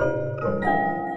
you